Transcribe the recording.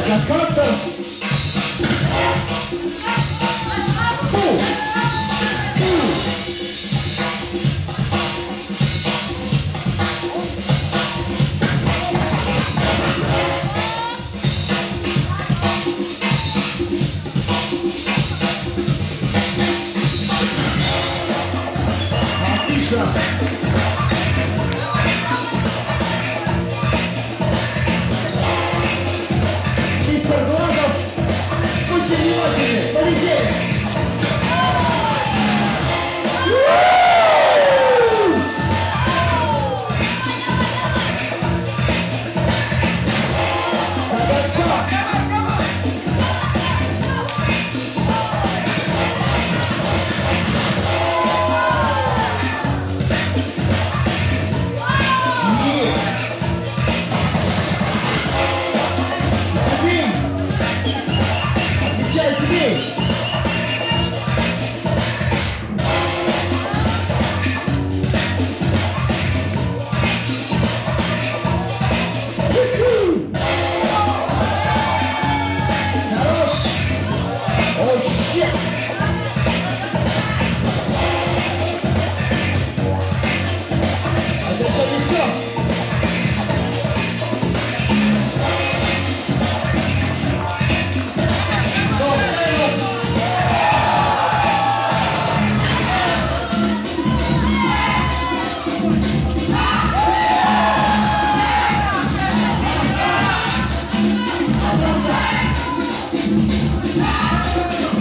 Canta! Ah!